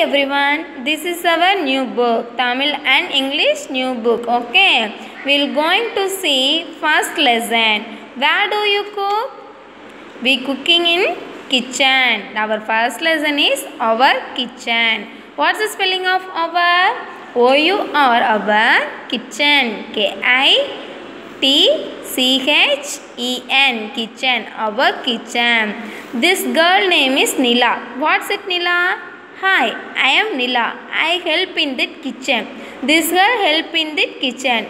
everyone, this is our new book, Tamil and English new book. Okay, we're going to see first lesson. Where do you cook? We cooking in kitchen. Our first lesson is our kitchen. What's the spelling of our? O U R our kitchen. K I T C H E N kitchen. Our kitchen. This girl name is Nila. What's it Nila? Hi, I am Nila. I help in the kitchen. This girl help in the kitchen.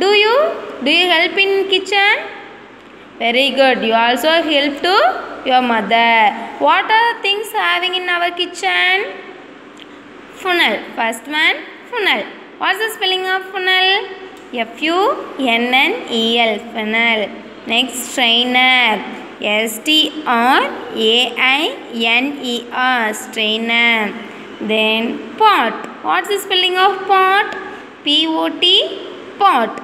Do you? Do you help in kitchen? Very good. You also help to your mother. What are the things having in our kitchen? Funnel. First one, funnel. What's the spelling of funnel? F U N N E L. Funnel. Next, strainer. S T R A I N E R. Then, pot. What's the spelling of pot? P O T. Pot.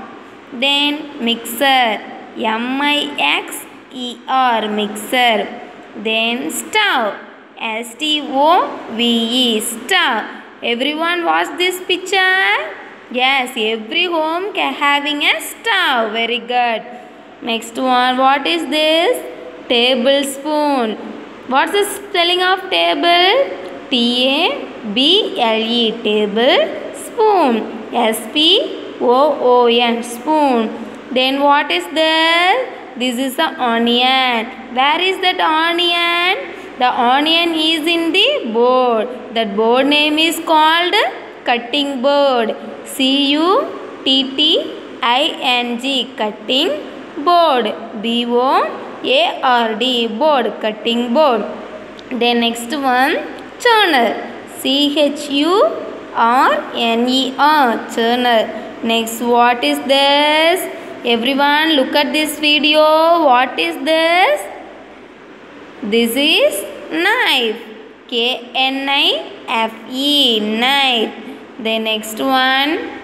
Then, mixer. M I X E R. Mixer. Then, stove. S T O V E. Stove. Everyone watch this picture? Yes, every home having a stove. Very good. Next one, what is this? Tablespoon. What's the spelling of table? T A B L E. Table spoon. S P O O N. Spoon. Then what is there? This is the onion. Where is that onion? The onion is in the board. That board name is called cutting board. C U T T I N G cutting board. B O A R D board cutting board. Then next one churner. C H U R N E R churner. Next what is this? Everyone look at this video. What is this? This is knife. K N I F E knife. The next one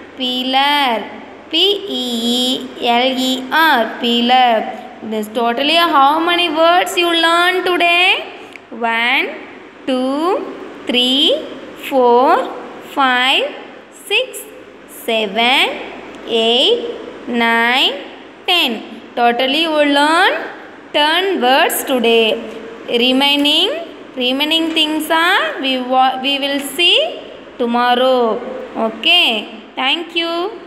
peeler. P E E L E R. This totally how many words you learn today? One, two, three, four, five, six, seven, eight, nine, ten. Totally you learn ten words today. Remaining remaining things are we we will see tomorrow. Okay. Thank you.